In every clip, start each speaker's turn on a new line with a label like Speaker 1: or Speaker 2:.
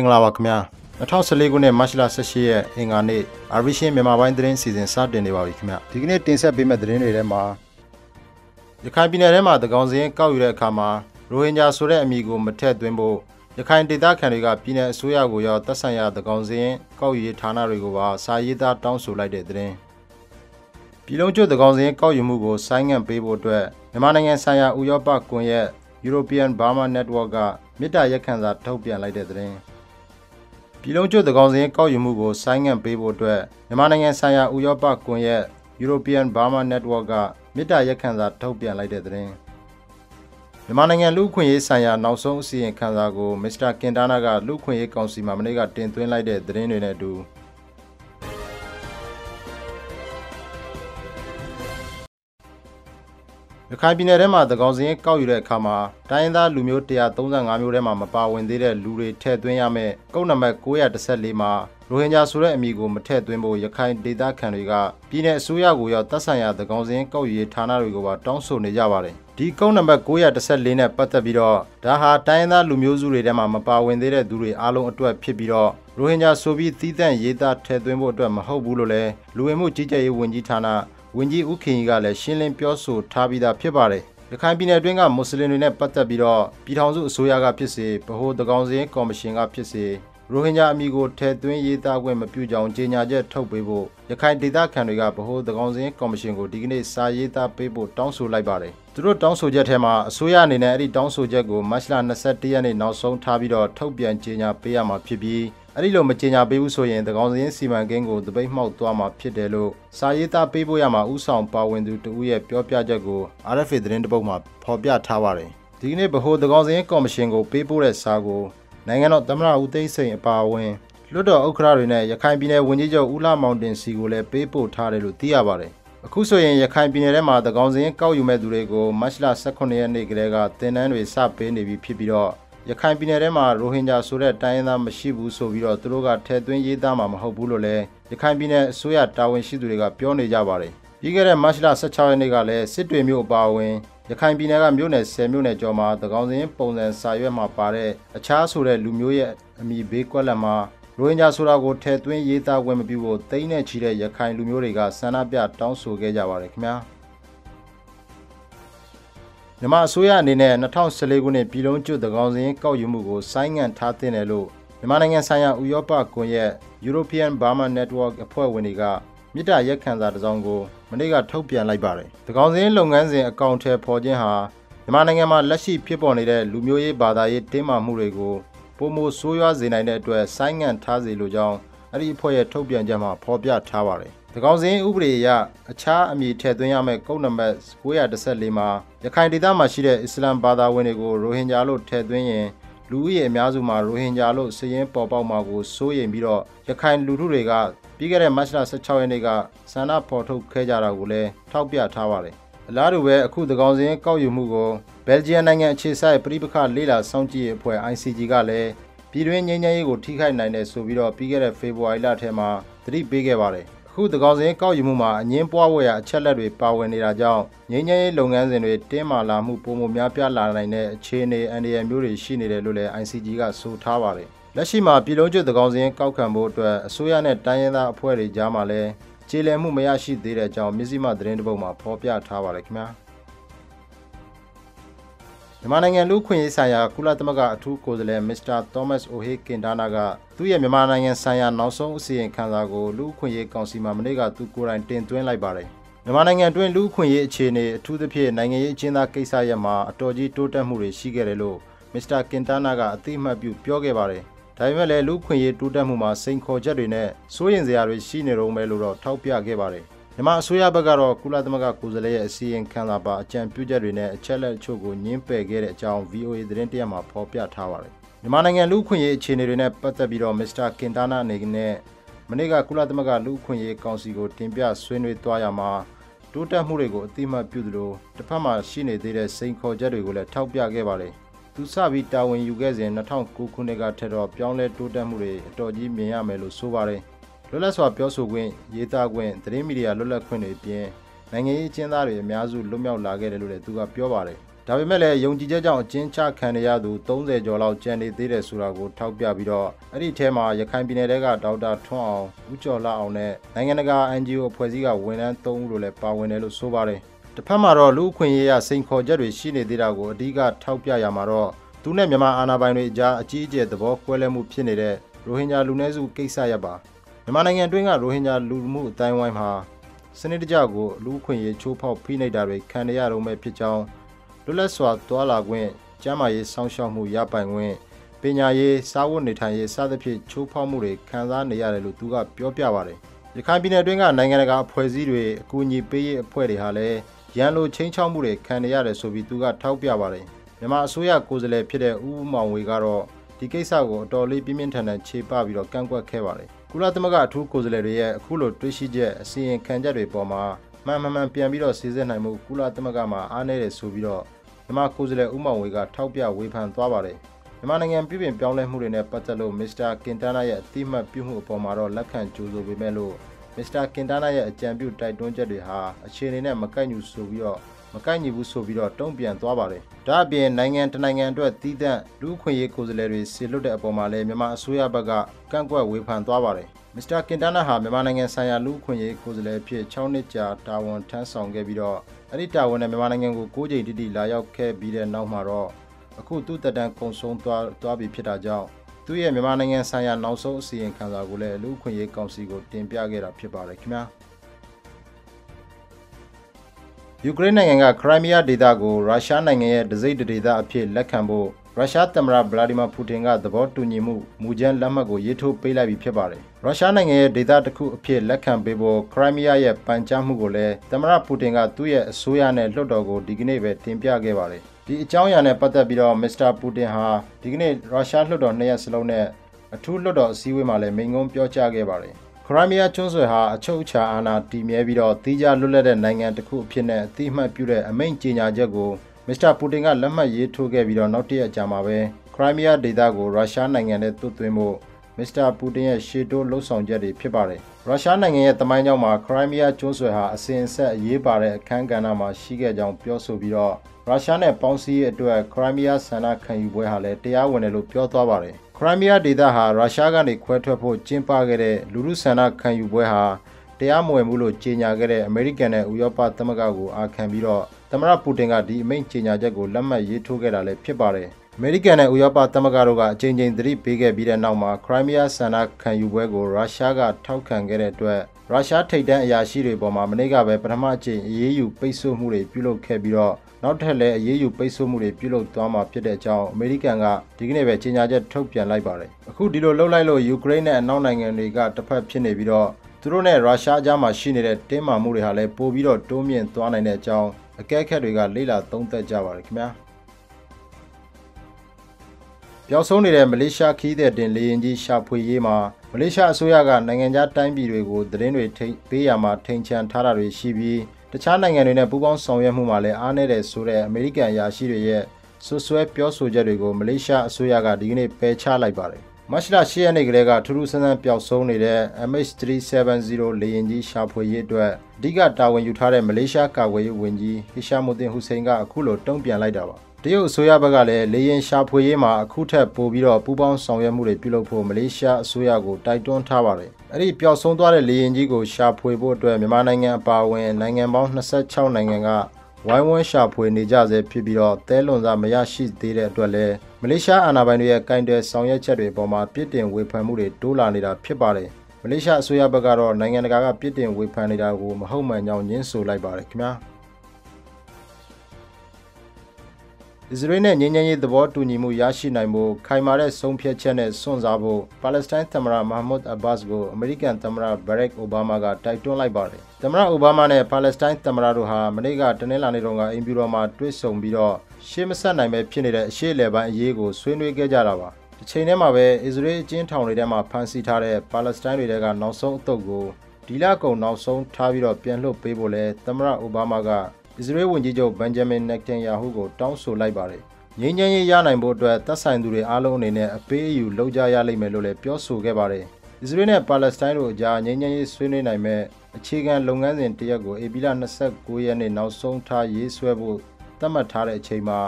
Speaker 1: င်္ဂလာပါခင်ဗျာ2014ခုနှစ်မတ်လ18ရက်အင်္ဂါနေ့အာရီရှင်မြန်မာပိုင်းသတင်းစီစဉ်စတင်နေပါပြီခင်ဗျာဒီကနေ့တင်ဆက်ပေးမယ့်သတင်းတွေထဲမှာရခိုင်ပြည်နယ်ထဲမှာတကောင်စရင်ကောက်ယူတဲ့အခါမှာရိုဟင်ဂျာဆိုတဲ့အမည်ကိုမထည့်သွင်းဖို့ရခိုင်ဒေသခံတွေကပြည်내အစိုးရကိုရောတပ်ဆိုင်ရာတကောင်စရင်ကောက်ယူရေးဌာနတွေကိုပါစာရေးသားတောင်းဆိုလိုက်တဲ့သတင်းပြည်လုံးကျွတ်တကောင်စရင်ကောက်ယူမှုကိုဆိုင်းငံ့ပေးဖို့အတွက်မြန်မာနိုင်ငံဆိုင်ရာဥရောပကွန်ရက် European Burma Network ကမြစ်တာရက်ခံစာထုတ်ပြန်လိုက်တဲ့သတင်း ပြည်လုံးကျွတ်တကောင်စရင်ကောက်ယူမှုကိုဆိုင်းငံ့ပေးဖို့အတွက်မြန်မာနိုင်ငံဆိုင်ရာဥရောပကွန်ရက် European Burma Network ကမြစ်တာရက်ခံစာထုတ်ပြန်လိုက်တဲ့သတင်းမြန်မာနိုင်ငံလူ့အခွင့်ရေးဆိုင်ရာနောက်ဆုံးအစီရင်ခံစာကိုမစ္စတာကင်တာနာကလူ့အခွင့်ရေးကောင်စီမှမနေ့ကတင်သွင်းလိုက်တဲ့သတင်းတွေနဲ့အတူ ရခိုင်ပြည်နယ်ထဲမှာသကောင်စင်းကောက်ယူတဲ့အခါမှာတိုင်းရင်းသားလူမျိုး135မျိုးထဲမှာမပါဝင်သေးတဲ့လူတွေထည့်သွင်းရမယ့်ကုတ်နံပါတ်914မှာရိုဟင်ဂျာဆိုတဲ့အမည်ကိုမထည့်သွင်းဖို့ရခိုင်ဒေသခံတွေကပြည်내အစိုးရကိုရောတပ်ဆိုင်ရာသကောင်စင်းကောက်ယူရေးဌာနတွေကိုပါတောင်းဆိုနေကြပါတယ်ဒီကုတ်နံပါတ်914နဲ့ပတ်သက်ပြီးတော့ဒါဟာတိုင်းရင်းသားလူမျိုးစုတွေထဲမှာမပါဝင်သေးတဲ့သူတွေအားလုံးအတွက်ဖြစ်ပြီးတော့ရိုဟင်ဂျာဆိုပြီးသီးသန့်ရေးသားထည့်သွင်းဖို့အတွက်မဟုတ်ဘူးလို့လည်းလူဝင်မှုကြီးကြပ်ရေးဝန်ကြီးဌာန ဝန်ကြီးဦးခင်ကြီးကလည်းရှင်းလင်းပြောဆိုထားပြီးသားဖြစ်ပါတယ်ရခိုင်ပြည်နယ်အတွင်းကမွတ်စလင်တွေနဲ့ပတ်သက်ပြီးတော့ပြည်ထောင်စုအစိုးရကဖြစ်စေဗဟိုတကောင်စင်းကော်မရှင်ကဖြစ်စေရိုဟင်ဂျာအမည်ကိုထည့်သွင်းရေးသားခွင့်မပြုကြောင်းကြေညာချက်ထုတ်ပေးဖို့ရခိုင်ဒေသခံတွေကဗဟိုတကောင်စင်းကော်မရှင်ကိုဒီကနေ့စာရေးသားပေးဖို့တောင်းဆိုလိုက်ပါတယ်။သူတို့တောင်းဆိုချက်ထဲမှာအစိုးရအနေနဲ့အဲ့ဒီတောင်းဆိုချက်ကိုမတ်လ21ရက်နေ့နောက်ဆုံးထားပြီးတော့ထုတ်ပြန်ကြေညာပေးရမှာဖြစ်ပြီး အဲ့ဒီလိုမကြေညာပေးဘူးဆိုရင်တကောင်စင်းစီမံကိန်းကိုတပိတ်မှောက်သွားမှာဖြစ်တယ်လို့စာရေးသားပေးဖို့ရမှာဥဆောင်ပါဝင်သူတဦးရဲ့ပြောပြချက်ကို RFA သတင်းတပုတ်မှာဖော်ပြထားပါတယ်ဒီကနေ့ဗဟိုတကောင်စင်းကော်မရှင်ကိုပေးပို့တဲ့စာကိုနိုင်ငံတော်သမ္မတဦးသိန်းစိန်အပါအဝင်လွတ်တော်ဥက္ကဋ္ဌတွေနဲ့ရခိုင်ပြည်နယ်ဝန်ကြီးချုပ်ဦးလှမောင်တင်စီကိုလည်းပေးပို့ထားတယ်လို့သိရပါတယ်အခုဆိုရင်ရခိုင်ပြည်နယ်ထဲမှာတကောင်စင်းကောက်ယူမဲ့သူတွေကိုမတ်လ18ရက်နေ့ကလေးကတင်နန်းတွေစပေးနေပြီဖြစ်ပြီးတော့ ရခိုင်ပြည်နယ်ထဲမှာရိုဟင်ဂျာဆိုတဲ့တိုင်းရင်းသားမရှိဘူးဆိုပြီးတော့သူတို့ကထဲသွင်းရေးသားမှာမဟုတ်ဘူးလို့လည်းရခိုင်ပြည်နယ်အစိုးရတာဝန်ရှိသူတွေကပြောနေကြပါတယ်ပြီးခဲ့တဲ့မတ်လ16ရက်နေ့ကလည်းစစ်တွေမြို့အပါအဝင်ရခိုင်ပြည်နယ်ကမြို့နယ်10မြို့နယ်ကျော်မှာတကောင်စင်းပုံစံစာရွက်မှာပါတဲ့အခြားဆိုတဲ့လူမျိုးရဲ့အမိဘေးကွက်လက်မှာရိုဟင်ဂျာဆိုတာကိုထဲသွင်းရေးသားခွင့်မပြုဖို့တိမ့်နဲ့ချီတဲ့ရခိုင်လူမျိုးတွေကဆန္ဒပြတောင်းဆိုခဲ့ကြပါတယ်ခင်ဗျာ မြန်မာအစိုးရအနေနဲ့2014ခုနှစ်ပြည်လုံးကျွတ်တကောင်စင်းကောက်ယူမှုကိုဆိုင်းငံ့ထားတင်တယ်လို့မြန်မာနိုင်ငံဆိုင်ရာဥရောပကွန်ရက် European Burma Network အဖွဲ့ဝင်တွေကမြစ်တာရက်ခံစာတစ်စောင်ကိုမနေ့ကထုတ်ပြန်လိုက်ပါတယ်။တကောင်စင်းလုပ်ငန်းစဉ်အကောင့်ထဲပေါ်ခြင်းဟာမြန်မာနိုင်ငံမှာလက်ရှိဖြစ်ပေါ်နေတဲ့လူမျိုးရေးဘာသာရေးတင်းမာမှုတွေကိုပုံမဆိုးရွားစေနိုင်တဲ့အတွက်ဆိုင်းငံ့ထားစေလိုကြောင်းအဲ့ဒီအဖွဲ့ရဲ့ထုတ်ပြန်ချက်မှာဖော်ပြထားပါတယ်။တကော င်စင်းဥပဒေအရအခြားအမည်ထည့်သွင်းရမယ့်ကုတ်နံပါတ်914မှာရခိုင်ဒေသမှာရှိတဲ့အစ္စလမ်ဘာသာဝင်တွေကိုရိုဟင်ဂျာလို့ထည့်သွင်းရင်လူဦးရေအများစုမှာရိုဟင်ဂျာလို့စည်ရင်းပေါ်ပေါက်မှာကိုစိုးရိမ်ပြီးတော့ရခိုင်လူထုတွေကပြီးခဲ့တဲ့မတ်လ16ရက်နေ့ကဆန္ဒဖော်ထုတ်ခဲ့ကြတာကိုလည်းထောက်ပြထားပါတယ်။အလားတူပဲအခုသကောင်စင်းကောက်ယူမှုကိုဘယ်လ်ဂျီယံနိုင်ငံအခြေစိုက်ပြည်ပခလေးလာစောင့်ကြည့်ရေးအဖွဲ့ ICG ကလည်းပြည်တွင်းငြိမ်းချမ်းရေးကိုထိခိုက်နိုင်တယ်ဆိုပြီးတော့ပြီးခဲ့တဲ့ဖေဖော်ဝါရီလထဲမှာသတိပေးခဲ့ပါတယ်။ အခုသကောင်စင်းကောက်ယူမှုမှာအငင်းပွားဝယ်ရာအချက်လက်တွေပါဝင်နေတာကြောင့်ငြိမ်းချမ်းရေးလုပ်ငန်းစဉ်တွေတင်းမာလာမှုပုံမများပြားလာနိုင်တဲ့အခြေအနေအန္တရာယ်မျိုးတွေရှိနေတယ်လို့လည်း ICG ကဆိုထားပါတယ်။လက်ရှိမှာပြည်လုံးကျွတ်သကောင်စင်းကောက်ခံဖို့အတွက်အစိုးရနဲ့တိုင်းရင်းသားအဖွဲ့တွေကြားမှာလည်းကျေလည်မှုမရရှိသေးတဲ့အကြောင်းမြစည်းမသတင်းတပုတ်မှာဖော်ပြထားပါတယ်ခင်ဗျာ။ မြန်မာနိုင်ငံလူ့ခွင့်ရေးဆိုင်ရာကုလသမဂ္ဂအထူးကိုယ်စားလှယ်မစ္စတာသောမတ်အိုဟေးကင်ဒါနာကသူ့ရဲ့မြန်မာနိုင်ငံဆိုင်ရာနောက်ဆုံးအစီရင်ခံစာကိုလူ့ခွင့်ရေးကောင်စီမှမနေ့ကသူကိုယ်တိုင်တင်သွင်းလိုက်ပါတယ်။မြန်မာနိုင်ငံတွင်းလူ့ခွင့်ရေးအခြေအနေအထူးသဖြင့်နိုင်ငံရေးအကျဉ်းသားကိစ္စရပ်မှာအတော်ကြီးတိုးတက်မှုတွေရှိခဲ့တယ်လို့မစ္စတာကင်တာနာကအသိအမှတ်ပြုပြောခဲ့ပါတယ်။ဒါပေမဲ့လည်းလူ့ခွင့်ရေးတိုးတက်မှုမှာစိန်ခေါ်ချက်တွေနဲ့စိုးရိမ်စရာတွေရှိနေတော့မယ်လို့တော့ထောက်ပြခဲ့ပါတယ်။ မြန်မာအစိုးရဘက်ကတော့ကုလသမဂ္ဂကိုယ်စားလှယ်ရဲ့အစည်းအဝေးခံစာပါအကြံပြုချက်တွေနဲ့အချက်လက်အချို့ကိုညှင်းပယ်ခဲ့တဲ့အကြောင်း VOA သတင်းတရက်မှာဖော်ပြထားပါတယ်။မြန်မာနိုင်ငံလူ့ခွင့်ရေးအခြေအနေတွေနဲ့ပတ်သက်ပြီးတော့မစ္စတာကင်တာနာအနေနဲ့မနေ့ကကုလသမဂ္ဂလူ့ခွင့်ရေးကောင်စီကိုတင်ပြဆွေးနွေးသွားရမှာတိုးတက်မှုတွေကိုအတိမတ်ပြုသလိုတစ်ဖက်မှာရှိနေသေးတဲ့စိန်ခေါ်ချက်တွေကိုလည်းထောက်ပြခဲ့ပါတယ်။သူစပြီးတာဝန်ယူခဲ့စဉ်2009ခုနှစ်ကထက်တော့ပြောင်းလဲတိုးတက်မှုတွေအတော်ကြီးမြင်ရမယ်လို့ဆိုပါတယ်။ လွတ်လပ်စွာပြောဆိုခွင့်ရေးသားခွင့်သတင်းမီဒီယာလွတ်လပ်ခွင့်တွေအပြင်နိုင်ငံရေးအကျဉ်းသားတွေအများစုလွတ်မြောက်လာခဲ့တယ်လို့လည်းသူကပြောပါတယ်။ဒါဒါပေမဲ့လည်းယုံကြည်ချက်ကြောင့်အကျဉ်းချခံရသူ30ကျော်လောက်ကျန်နေသေးတယ်ဆိုတာကိုထောက်ပြပြီးတော့အဲ့ဒီထဲမှာရခိုင်ပြည်နယ်ကဒေါက်တာထွန်းအောင်ဦးကျော်လှအောင်နဲ့နိုင်ငံတကာ NGO အဖွဲ့အစည်းကဝန်ထမ်း3ဦးတို့လည်းပါဝင်တယ်လို့ဆိုပါတယ်တစ်ဖက်မှာတော့လူအခွင့်အရေးရစိန်ခေါ်ချက်တွေရှိနေသေးတာကိုအဓိကထောက်ပြရမှာတော့သူနဲ့မြန်မာအာဏာပိုင်တွေအကြားအကြီးအကျယ်သဘောကွဲလွဲမှုဖြစ်နေတဲ့ရိုဟင်ဂျာလူနည်းစုကိစ္စရပ်ပါ မြန်မာနိုင်ငံတွင်းကရိုဟင်ဂျာလူမှုအတိုင်းဝိုင်းမှာစနစ်တကျကိုလူအခွင့်အရေးချိုးဖောက်ဖိနှိပ်တာတွေခံရရုံပဲဖြစ်ကြောင်းလွတ်လပ်စွာသွာလာခွင့်ကျန်းမာရေးစောင့်ရှောက်မှုရပိုင်ခွင့်ပညာရေးစားဝတ်နေထိုင်ရေးစသဖြင့်ချိုးဖောက်မှုတွေခံစားနေရတယ်လို့သူကပြောပြပါတယ်ရခိုင်ပြည်နယ်တွင်းကနိုင်ငံတကာအဖွဲ့အစည်းတွေအကူအညီပေးရေးအဖွဲ့တွေဟာလည်းရန်လိုချင်းချောက်မှုတွေခံနေရတယ်ဆိုပြီးသူကထောက်ပြပါတယ်မြန်မာအစိုးရကိုယ်စားလှယ်ဖြစ်တဲ့ဦးဦးမောင်ဝေကတော့ဒီကိစ္စကိုအတော်လေးပြင်းပြင်းထန်ထန်ခြေပပြီးတော့ကန့်ကွက်ခဲ့ပါတယ် ကုလသမဂ္ဂအထူးကိုယ်စားလှယ်တွေရဲ့အခုလိုတွေးရှိချက်အစီရင်ခံချက်တွေပေါ်မှာမှန်မှန်မှန်ပြန်ပြီးတော့စီစစ်နိုင်မှုကုလသမဂ္ဂမှာအားနည်းတယ်ဆိုပြီးတော့မြန်မာကိုယ်စားလှယ်ဦးမောင်ဝေကထောက်ပြဝေဖန်သွားပါတယ်မြန်မာနိုင်ငံပြည်ပြင်ပြောင်းလဲမှုတွေနဲ့ပတ်သက်လို့မစ္စတာကင်တာနာရဲ့အတိမတ်ပြုမှုအပေါ်မှာတော့လက်ခံကြိုးဆိုပေမဲ့လို့မစ္စတာကင်တာနာရဲ့အကြံပြုတိုက်တွန်းချက်တွေဟာအခြေအနေနဲ့မကိုက်ညီဆိုပြီးတော့ မကိုက်ညီဘူးဆိုပြီးတော့တုံ့ပြန်သွားပါတယ်။ဒါအပြင်နိုင်ငံတနိုင်ငံအတွက်တည်တံ့လူခွင့်ရေးကိုယ်စားလှယ်တွေဆီလွတ်တဲ့အပေါ်မှာလည်းမြန်မာအစိုးရဘက်ကကန့်ကွက်ဝေဖန်သွားပါတယ်။မစ္စတာကင်တာနာဟာမြန်မာနိုင်ငံဆိုင်ရာလူခွင့်ရေးကိုယ်စားလှယ်အဖြစ်6နှစ်ကြာတာဝန်ထမ်းဆောင်ခဲ့ပြီးတော့အဲ့ဒီတာဝန်နဲ့မြန်မာနိုင်ငံကို9ကြိမ်တိတိလာရောက်ခဲ့ပြီးတဲ့နောက်မှာတော့အခုသူ့တက်တန်းကုံဆုံးသွားသွားပြီဖြစ်တာကြောင့်သူ့ရဲ့မြန်မာနိုင်ငံဆိုင်ရာနောက်ဆုံးအစီရင်ခံစာကိုလည်းလူခွင့်ရေးကောင်စီကိုတင်ပြခဲ့တာဖြစ်ပါတယ်ခင်ဗျာ။ ယူကရိန်းနိုင်ငံကခရိုင်းမီးယားဒေသကိုရုရှားနိုင်ငံရဲ့ဒစိမ့်ဒေသအဖြစ်လက်ခံဖို့ရုရှားသမ္မတဗလာဒီမာပူတင်ကသဘောတူညီမှုမူကြမ်းလက်မှတ်ကိုရေးထိုးပေးလိုက်ပြီဖြစ်ပါတယ်။ရုရှားနိုင်ငံရဲ့ဒေသတစ်ခုအဖြစ်လက်ခံပေးဖို့ခရိုင်းမီးယားရဲ့ပန်ကြားမှုကိုလည်းသမ္မတပူတင်ကသူ့ရဲ့အစိုးရနဲ့လွှတ်တော်ကိုဒီကနေ့ပဲတင်ပြခဲ့ပါတယ်။ဒီအကြောင်းအရာနဲ့ပတ်သက်ပြီးတော့မစ္စတာပူတင်ဟာဒီကနေ့ရုရှားလွှတ်တော်နှစ်ရက်စလုံးနဲ့အထူးလွှတ်တော်အစည်းအဝေးမှာလည်းမိန့်ခွန်းပြောကြားခဲ့ပါတယ်။ ခရိုင်းမီးယားကျွန်းဆွယ်ဟာအချုပ်အခြာအာဏာတည်မြဲပြီးတော့တီးခြားလွတ်လပ်တဲ့နိုင်ငံတစ်ခုအဖြစ်နဲ့အတိအမှတ်ပြုတဲ့အမိန့်ကြေညာချက်ကိုမစ္စတာပူတင်ကလက်မှတ်ရေးထိုးခဲ့ပြီးတော့နောက်တရက်ကြာမှာပဲခရိုင်းမီးယားဒေသကိုရုရှားနိုင်ငံနဲ့တွတ်သွင်းဖို့ မစ္စတာပူတင်ရဲ့ရှေ့တိုးလှုံ့ဆော်ချက်တွေဖြစ်ပါတယ်ရုရှားနိုင်ငံရဲ့တမိုင်းကြောင်းမှာခရိုင်းမီးယားကျွန်းဆွယ်ဟာအစဉ်အဆက်အရေးပါတဲ့အခမ်းကဏ္ဍမှာရှိခဲ့ကြောင်းပြောဆိုပြီးတော့ရုရှားနဲ့ပေါင်းစည်းရေးအတွက်ခရိုင်းမီးယားဆန္ဒခံယူပွဲဟာလည်းတရားဝင်တယ်လို့ပြောသွားပါတယ်ခရိုင်းမီးယားဒေသဟာရုရှားကနေခွဲထွက်ဖို့ကျင်းပခဲ့တဲ့လူမှုဆန္ဒခံယူပွဲဟာတရားမဝင်ဘူးလို့ကြေညာခဲ့တဲ့အမေရိကန်နဲ့ဥရောပသမဂ္ဂကိုအာခံပြီးတော့သမ္မတပူတင်ကဒီအမိန့်ကြေညာချက်ကိုလက်မှတ်ရေးထိုးခဲ့တာလည်းဖြစ်ပါတယ်။အ မေရိကန်နဲ့ဥရောပသမဂ္ဂတို့ကအကြိမ်ကြိမ်သတိပေးခဲ့ပြီးတဲ့နောက်မှာခရိုင်းမီးယားဆန္ဒခံယူပွဲကိုရုရှားကထောက်ခံခဲ့တဲ့အတွက်ရုရှားထိပ်တန်းအရာရှိတွေပေါ်မှာမနေ့ကပဲပထမအကြိမ်အရေးယူပိတ်ဆို့မှုတွေပြုလုပ်ခဲ့ပြီးတော့နောက်ထပ်လည်းအရေးယူပိတ်ဆို့မှုတွေပြုလုပ်သွားမှာဖြစ်တဲ့အကြောင်းအမေရိကန်ကဒီကနေ့ပဲကြေညာချက်ထုတ်ပြန်လိုက်ပါတယ်အခုဒီလိုလှုပ်လိုက်လို့ယူကရိန်းနဲ့အနောက်နိုင်ငံတွေကတစ်ဖက်ဖြစ်နေပြီးတော့သူတို့နဲ့ရုရှားကြားမှာရှိနေတဲ့တင်းမာမှုတွေဟာလည်းပိုပြီးတော့တိုးမြင့်သွားနိုင်တဲ့အကြောင်းအကဲခတ်တွေကလေ့လာသုံးသပ်ကြပါတယ်ခင်ဗျာ ပျောက်ဆုံးနေတဲ့မလေးရှားခီးတဲ့တင်လေရင်ကြီးရှာဖွေရေးမှာမလေးရှားအစိုးရကနိုင်ငံခြားတိုင်းပြည်တွေကိုသတင်းတွေထိပေးရမှာထိန်ချန်ထားတာတွေရှိပြီးတခြားနိုင်ငံတွေနဲ့ပူးပေါင်းဆောင်ရွက်မှုမှာလည်းအားနည်းတယ်ဆိုတဲ့အမေရိကန်အရာရှိတွေရဲ့ဆွဆွဲပြောဆိုချက်တွေကိုမလေးရှားအစိုးရကဒီကနေ့ပယ်ချလိုက်ပါတယ်မတ်လ10ရက်နေ့ကလေးကထူးထူးဆန်းဆန်းပျောက်ဆုံးနေတဲ့ MH370 လေယာဉ်ကြီးရှာဖွေရေးအတွက်အဓိကတာဝန်ယူထားတဲ့မလေးရှားကာကွယ်ရေးဝန်ကြီးဟီရှာမူတင်ဟူစိန်ကအခုလိုတုံ့ပြန်လိုက်တာပါ တရုတ်အစိုးရဘက်ကလည်းလေရင်ရှာဖွေရေးမှာအခုထက်ပိုပြီးတော့ပူးပေါင်းဆောင်ရွက်မှုတွေပြုလုပ်ဖို့မလေးရှားအစိုးရကိုတိုက်တွန်းထားပါတယ်။အဲ့ဒီပျောက်ဆုံးသွားတဲ့လေရင်ကြီးကိုရှာဖွေဖို့အတွက်မြန်မာနိုင်ငံအပါအဝင်နိုင်ငံပေါင်း26နိုင်ငံကဝိုင်းဝန်းရှာဖွေနေကြဆဲဖြစ်ပြီးတော့တဲလွန်စာမရရှိသေးတဲ့အတွက်လည်းမလေးရှားအာဏာပိုင်တွေရဲ့ကင်တွယ်ဆောင်ရွက်ချက်တွေပေါ်မှာပြစ်တင်ဝေဖန်မှုတွေတိုးလာနေတာဖြစ်ပါတယ်။မလေးရှားအစိုးရဘက်ကတော့နိုင်ငံတကာကပြစ်တင်ဝေဖန်နေတာကိုမဟုတ်မှန်ကြောင်းညင်းဆိုလိုက်ပါတယ်ခင်ဗျာ။ အစ္စရေးနဲ့ငြိမ်းချမ်းရေးသဘောတူညီမှုရရှိနိုင်ဖို့ခိုင်မာတဲ့ဆုံးဖြတ်ချက်နဲ့စွန့်စားဖို့ပါလက်စတိုင်းသမ္မတမဟာမုဒ်အဘတ်ကိုအမေရိကန်သမ္မတဘရက်အိုဘားမားကတိုက်တွန်းလိုက်ပါတယ်။သမ္မတအိုဘားမားနဲ့ပါလက်စတိုင်းသမ္မတတို့ဟာမနေ့ကတနင်္လာနေ့တုန်းကအင်ဖြူတော်မှာတွေ့ဆုံပြီးတော့ရှေ့မဆက်နိုင်ပဲဖြစ်နေတဲ့အရှေ့လယ်ပိုင်းအရေးကိုဆွေးနွေးခဲ့ကြတာပါ။ဒီချိန်ထဲမှာပဲအစ္စရေးအကျဉ်းထောင်တွေထဲမှာဖမ်းဆီးထားတဲ့ပါလက်စတိုင်းတွေကနောက်ဆုံးအသုတ်ကိုဒီလကုန်နောက်ဆုံးထားပြီးတော့ပြန်လွှတ်ပေးဖို့လဲသမ္မတအိုဘားမားက အစ္စရေးဝန်ကြီးချုပ်ဘန်ဂျမင်နက်တန်ယာဟုကိုတောင်းဆိုလိုက်ပါတယ်ငြိမ်းချမ်းရေးရနိုင်ဖို့အတွက်သက်ဆိုင်သူတွေအားလုံးအနေနဲ့အပေးအယူလုပ်ကြရလိမ့်မယ်လို့လည်းပြောဆိုခဲ့ပါတယ်။အစ္စရေးနဲ့ပါလက်စတိုင်းတို့အကြားငြိမ်းချမ်းရေးဆွေးနွေးနိုင်မဲ့အခြေခံလုပ်ငန်းစဉ်တရက်ကိုဧပြီလ29ရက်နေ့နောက်ဆုံးထားရေးဆွဲဖို့သတ်မှတ်ထားတဲ့အချိန်မှာ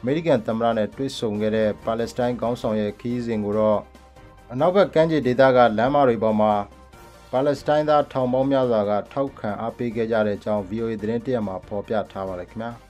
Speaker 1: အမေရိကန်သမ္မတနဲ့တွေ့ဆုံခဲ့တဲ့ပါလက်စတိုင်းခေါင်းဆောင်ရဲ့ခီးစဉ်ကိုတော့အနောက်ဘက်ကမ်းခြေဒေသကလမ်းမတွေပေါ်မှာ ပါလက်စတိုင်းသားထောင်ပေါင်းများစွာကထောက်ခံအားပေးခဲ့ကြတဲ့အကြောင်း VOA သတင်းတရက်မှာဖော်ပြထားပါတယ်ခင်ဗျာ။